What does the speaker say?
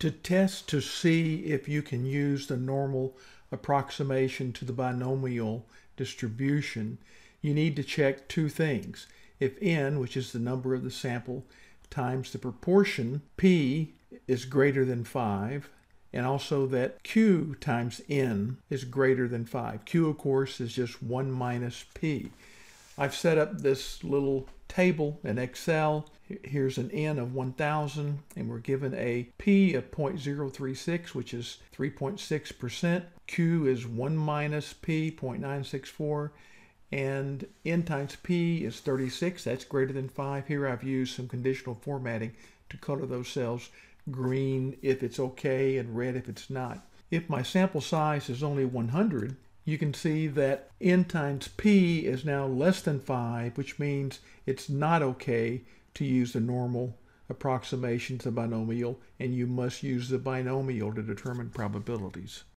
To test to see if you can use the normal approximation to the binomial distribution, you need to check two things. If n, which is the number of the sample, times the proportion p is greater than 5, and also that q times n is greater than 5. q, of course, is just 1 minus p. I've set up this little table in Excel. Here's an n of 1,000, and we're given a p of 0.036, which is 3.6%. q is 1 minus p, 0.964, and n times p is 36. That's greater than 5. Here I've used some conditional formatting to color those cells green if it's okay and red if it's not. If my sample size is only 100, you can see that n times p is now less than 5, which means it's not okay to use the normal approximation to binomial, and you must use the binomial to determine probabilities.